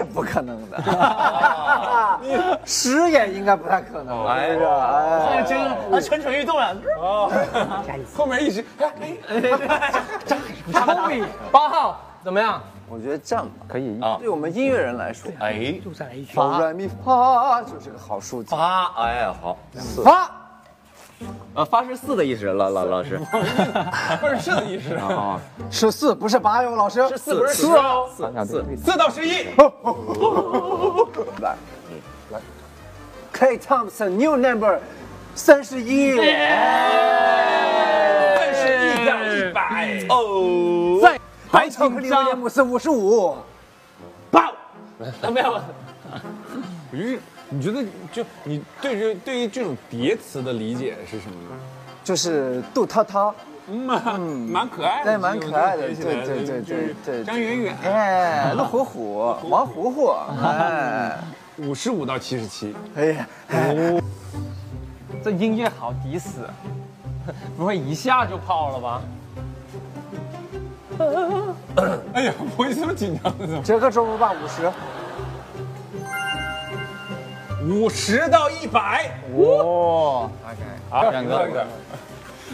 是不可能的，十也应该不太可能。哎呀，哎，真啊蠢蠢欲动了。后面一直哎哎，后面八号怎么样？我觉得这样吧，可以啊对我们音乐人来说，哎哆来咪发就是个好数字。发，哎好，发，呃发是四的意思，老老老师不是是的意思，啊，是四不是八哟，老师。是四不是四哦。四四四到十一，来，来，K Thompson new number 三十一。三十一到一百哦，再白巧克力威廉姆斯五十五。爆！没有，我觉得你觉得就你对于对于这种叠词的理解是什么呢？就是杜涛涛，蛮蛮可爱的，对，蛮可爱的，对对对对对。张远远，哎，陆虎虎，王虎虎，哎，五十五到七十七，哎呀，这音乐好抵死，不会一下就泡了吧？哎呀，我怎么紧张的？怎么？折个中吧，五十。五十到一百，哇，好，两个，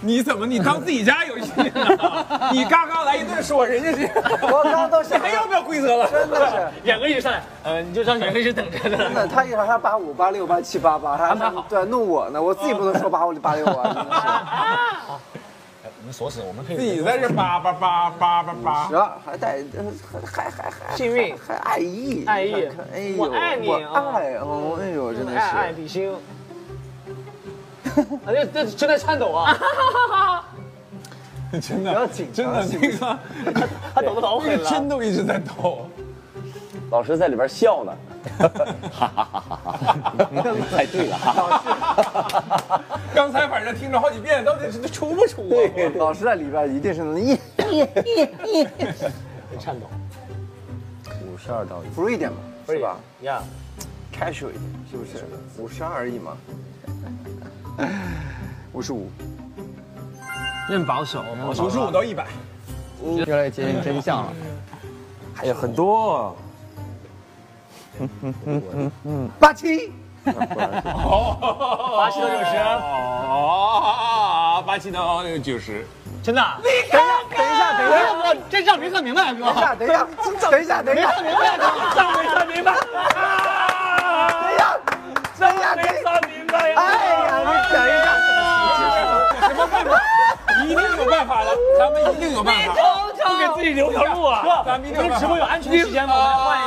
你怎么？你当自己家游戏呢？你刚刚来一顿说人家是，我刚刚都想。还要不要规则了？真的是，两个一直上来，呃，你就让两个一直等着真的。他一会儿还八五、八六、八七、八八，还还对弄我呢，我自己不能说八五、八六啊，真的是。我们锁死，我们可以自己在这叭叭叭叭叭叭十，二还带还还还幸运还爱意爱意哎呦，我爱你我啊爱哦，哎呦，真的爱爱。比心。啊，这这真在颤抖啊！真不要的紧张真的那个他抖的老那个狠了。针都一直在抖。老师在里边笑呢，哈哈哈哈哈，猜对了，哈 哈刚才反正听着好几遍，到底是出不出啊？老师在里边一定是能一颤抖。五十二到一，free 一点嘛，是吧呀，？casual 一点，是不是？五十二而已嘛。五十五，认保守。五十五到一百，越来越接近真相了。还有很多。八七，八七到九十，哦，八七到九十，真的？等一下，等一下，等一下，我这账没算明白，哥。等一下，等一下，等一下，等一下，明白，账没算明白。等一下，等一下，没算明白呀！哎呀，你等一下。什么办法？一定有办法了，咱们一定有办法。不给自己留条路啊！咱们一定有办法直播有安全时间吗？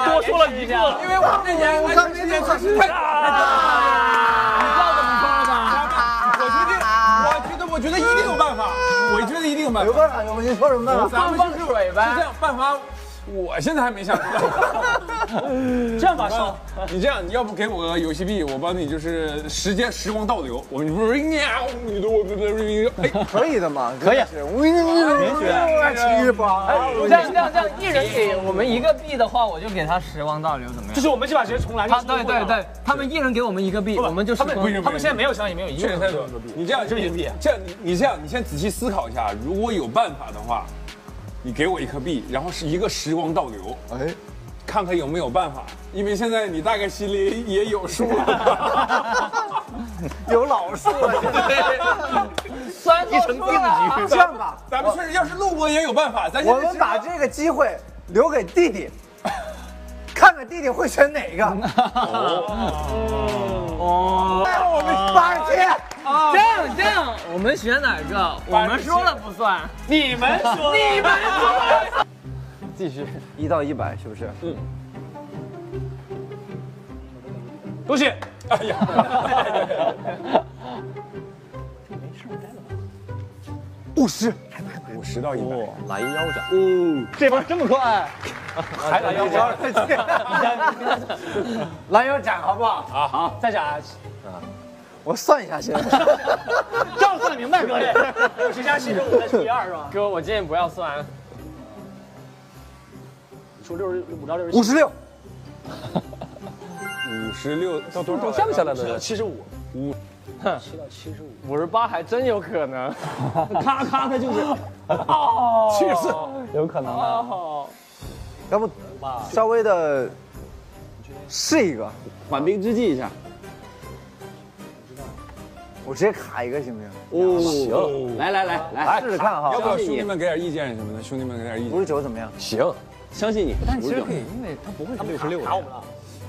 多说了一个，因为我们这年安全时间确实太大了。你知道怎么说了吧？我决定，我觉得，我觉得一定有办法，我觉得一定有办法。有办法，有你说什么办法？咱们就是水呗是这样，办法，我现在还没想出来。这样吧，少你这样，你要不给我个游戏币，我帮你就是时间时光倒流，我们不是喵，你的我的哎，可以的嘛，可以允许，七八。这样这样这样，一人给我们一个币的话，我就给他时光倒流，怎么样？就是我们这把直接重来。他对对对，他们一人给我们一个币，我们就他们。他们现在没有枪，也没有一个。你这样就硬币这样你你这样，你先仔细思考一下，如果有办法的话，你给我一颗币，然后是一个时光倒流，哎，看看有没有办法。因为现在你大概心里也有数了。有老数了。算一成定局。这样吧，咱们确实要是录播也有办法，咱现我们把这个机会留给弟弟，看看弟弟会选哪个。哦哦，我们八十七。这样这样，我们选哪个？我们说了不算，你们说，你们说。继续，一到一百是不是？嗯。恭喜！哎呀，五十，五十到一百，拦腰斩，这帮这么快，还拦腰斩，拦腰斩好不好？好，好，再讲，我算一下先。账算明白，哥这六十加七十五再除以二是吧？哥，我建议不要算。说六十五到六十五十六，五十六到多少？降下来的，七十五，五，七到七十五，五十八还真有可能。咔咔，他就是，哦，七十四，有可能的。哦，要不稍微的试一个，缓兵之计一下。我直接卡一个行不行？哦，行，来来来来，试试看哈要。不要兄弟们给点意见什么的？兄弟们给点意见五见。十九怎么样？行，相信你。但其五十九实可以，因为他不会是六十六。打我们了，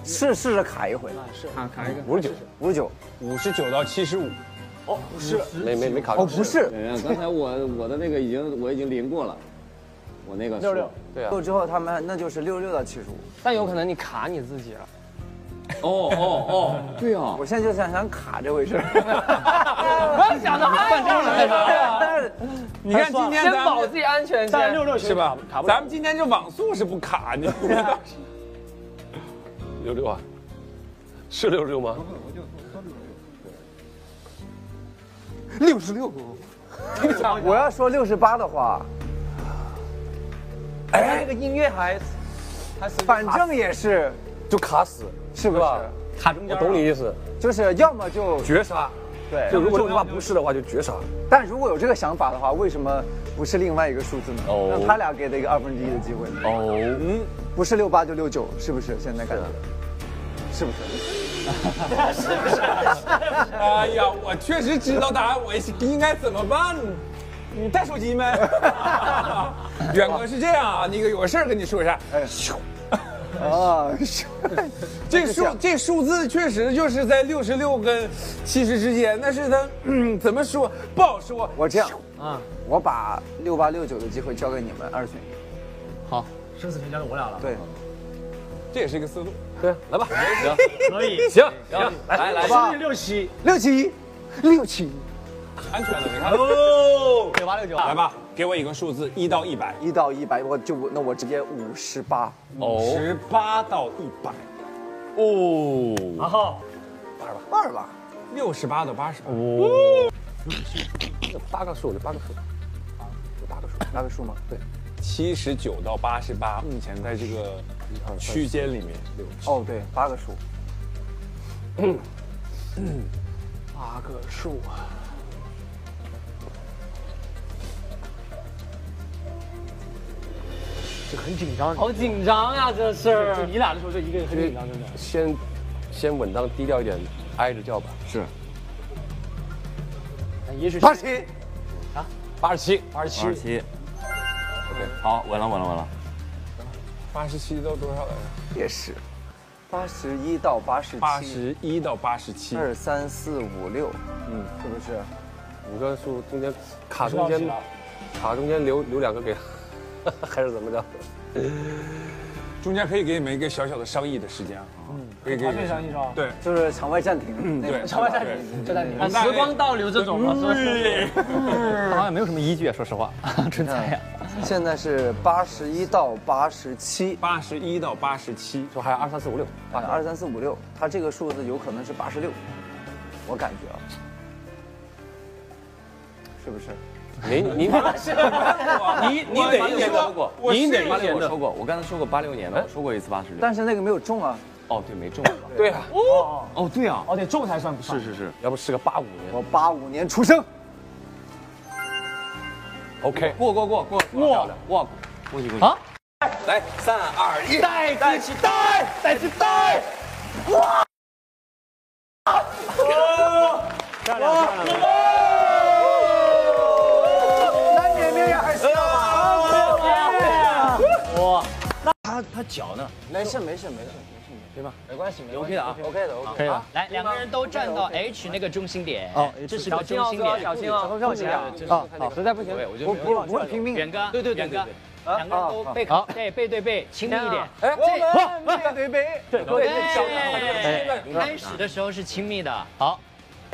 试试着卡一回。卡卡一个。五十九，五十九。五十九到七十五，哦，不是，没没没卡哦，不是。嗯，刚才我 我的那个已经我已经零过了，我那个六六，对啊，六之后他们那就是六十六到七十五。但有可能你卡你自己了。哦哦哦，对啊我，现在就想想卡这回事儿。不要想着犯这了，但是你看今天先保自己安全先。但六六是吧？咱们今天这网速是不卡，你知道吗六六啊，是六六吗？六十六。我要说六十八的话，哎，这个音乐还还反正也是，就卡死，是不是？吧我卡中间了。懂你意思，就是要么就绝杀。对，就如果这句话不是的话，就绝杀。但如果有这个想法的话，为什么不是另外一个数字呢？哦让他俩给的一个二分之一的机会呢？哦，嗯，不是六八就六九，是不是？现在感觉是不是？哎呀，我确实知道答案，我应该怎么办？你带手机没？远哥是这样啊，那个有个事儿跟你说一下，哎，啊，这数这数字确实就是在六十六跟七十之间，但是它嗯怎么说不好说。我这样啊，我把六八六九的机会交给你们，二选一。好生死全交给我俩了。对，这也是一个思路。对，来吧，行可以。行行，来来好不好六七，六七，六七，安全了，你看。哦，六八六九，来吧，给我一个数字，一到一百，一到一百，我就那我直接五十八。哦十八到一百，哦，然后二吧，六十八到八十八。哦八个数，这八个数，有八个数，八个数吗？对。七十九到八十八，目前在这个区间里面。哦，对，八个数。嗯八个数啊。这很紧张。好紧张呀，这是。就你俩的时候，就一个人很紧张，真的。先先稳当低调一点，挨着叫吧。是也许八十七啊，八十七，八十七八十，七。OK，好，稳了稳了稳了。八十七到多少来着？也是。八十一到八十七，八十一到八十七。二三四五六，嗯，是不是？五个数中间卡中间，卡中间留留两个给，还是怎么着？中间可以给你们一个小小的商议的时间啊。嗯，可以给你们商议是吧。对就是场外暂停。嗯，对，场外暂停对就在你啊，时光倒流这种嘛，是不是？好像没有什么依据啊，说实话，真的呀。现在是八十一到八十七，八十一到八十七。就还有二三四五六，啊，二三四五六，它这个数字有可能是八十六，我感觉啊，是不是？您您你你哪一年说说过？我你哪一年我说过？我刚才说过八六年的，我说过一次八十六。但是那个没有中啊，哦，对，没中。对啊，哦哦，对啊，哦，对中才算不算？是是是。要不是个八五年我八五年出生，，OK，过过过过过漂亮哇！恭喜恭喜！啊来，三二一，带带起带带起带，哇！漂亮漂亮！脚呢？没事没事没事，对吧？没关系，没关系 OK 的啊，OK 的 OK 可以了。来，两个人都站到 H 那个中心点。哦这是个小心哦，哥，中心点。小心哦，小心啊！啊，好，实在不行，对，我觉得我拼命。远哥，对对对远哥对，两个人都背靠，对，背对背，亲密一点。哎，我们背对背，对对，开始的时候是亲密的。好，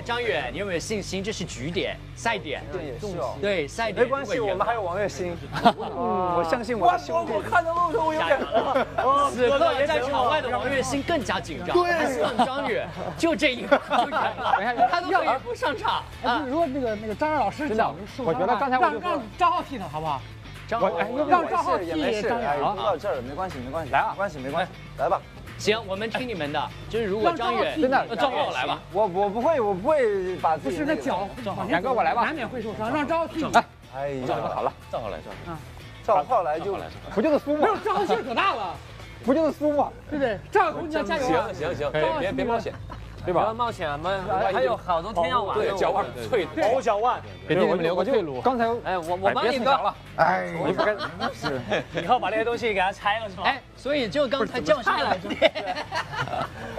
张远，你有没有信心？这是局点、赛点。对也是哦。对，赛点。没关系，我们还有王栎鑫，嗯，我相信我的兄弟。我看到的时候我有点此刻在场外的王栎鑫更加紧张，他希望张远就这一个，他都可以不上场啊。如果那个那个张二老师讲受我觉得刚才我就说让张浩替他好不好？张浩哎，让张浩替张哎，远都到这儿了，没关系，没关系，来啊，没关系，没关系，来吧。行，我们听你们的，就是如果张远真的那张浩来吧。我我不会，我不会把自己那个不是那脚，两个我来吧难免会受伤，让张浩替你。哎呀，好了，赵浩来，赵浩。赵浩来就不就是苏吗？没有张浩劲儿可大了。不就是苏吗？对不对？赵小红，你要加油啊！行行行，别别别冒险，对不要吧？冒险，我们还有好多天要玩。对，脚腕脆，保护脚腕，给弟弟们留个退路。刚才哎，我我帮你哥。哎，你不该是 以后把那些东西给他拆了是吧？哎，所以就刚才降下来，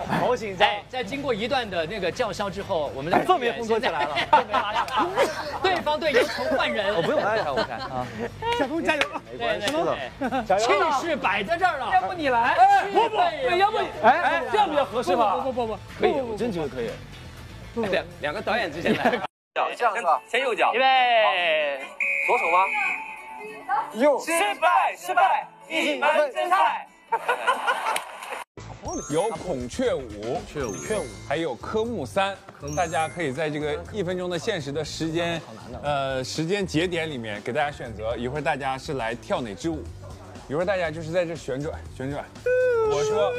好紧张。在在经过一段的那个叫嚣之后，我们的氛围烘托起来了，氛围拉起来了。对方队由从换人，我不用看，我看啊。小东加油！对对对，气势摆在这儿了。要不你来？不不，要不哎，这样比较合适吧？不不不，可以，我真觉得可以。两两个导演之前来，这样是吧？先右脚，预备，左手吗？右失败失败，你们真菜。有孔雀舞、雀舞，雀舞，还有科目三，大家可以在这个一分钟的限时的时间，呃，时间节点里面给大家选择。一会儿大家是来跳哪支舞？一会儿大家就是在这旋转旋转。我说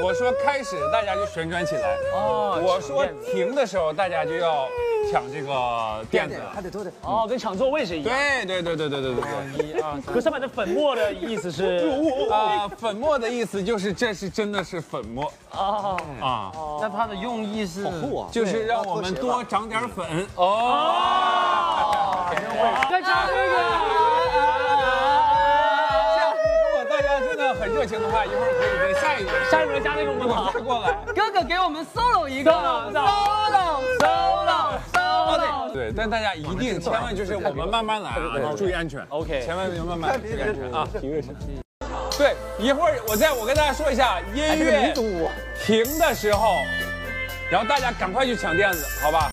我说开始，大家就旋转起来。哦，我说停的时候，大家就要抢这个垫子，还得多点。哦，跟抢座位是一样。对对对对对对对。一二和上面的粉末的意思是？啊，粉末的意思就是这是真的是粉末。啊啊。那它的用意是？就是让我们多长点粉。哦。真会。再加这个。热情的话，一会儿可以跟下一轮下一轮加那个舞蹈过来。哥哥给我们 solo 一个 solo solo solo。对，但大家一定千万就是我们慢慢来啊，注意安全。OK，千万要慢慢注意安全啊。体育对，一会儿我再我跟大家说一下，音乐停的时候，然后大家赶快去抢垫子，好吧？